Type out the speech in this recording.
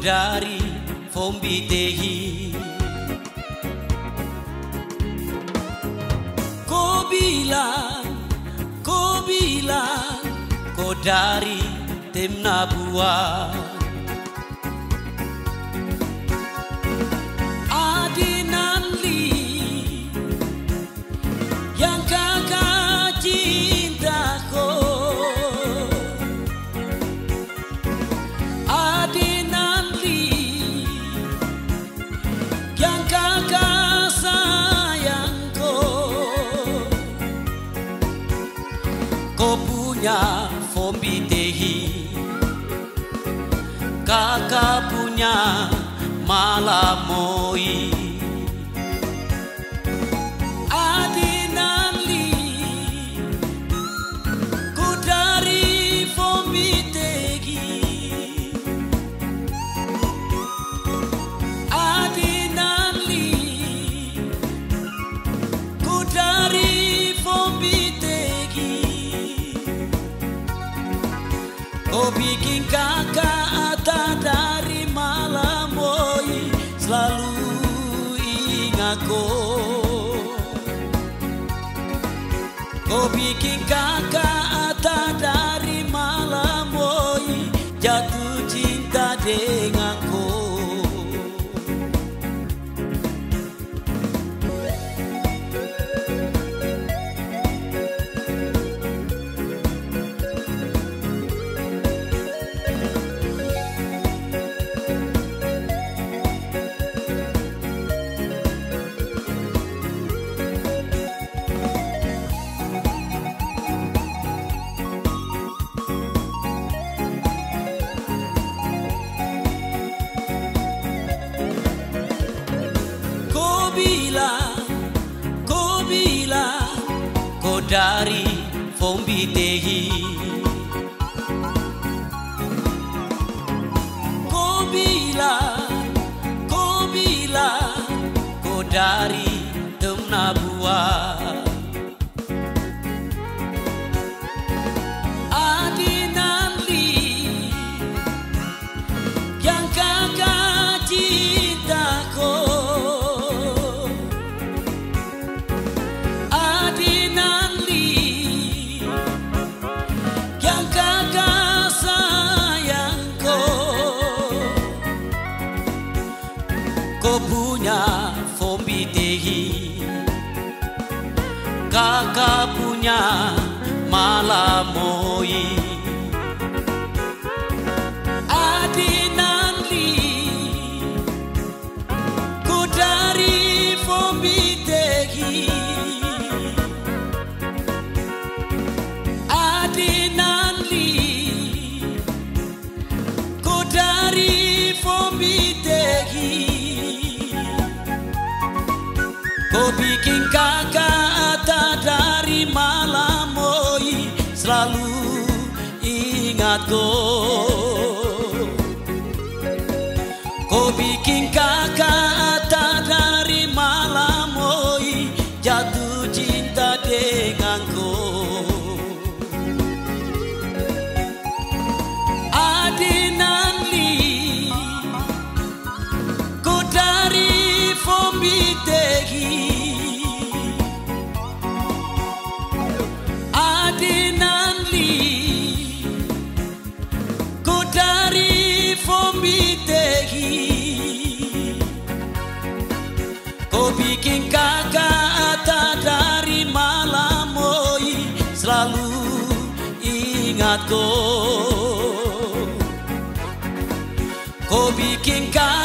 dari Fombitehi Kau bilang, kau bilang Kau dari tim Nabuan Kakak punya malamoi Kau bikin kakak ata dari malam boy Selalu ingat kau. Kau bikin kakak dari Fombitehi Kau Kakak punya malamoi Kau bikin kakak dari malam oi Selalu ingat kau Kau bikin kakak Selalu ingat kau Kau bikin kakak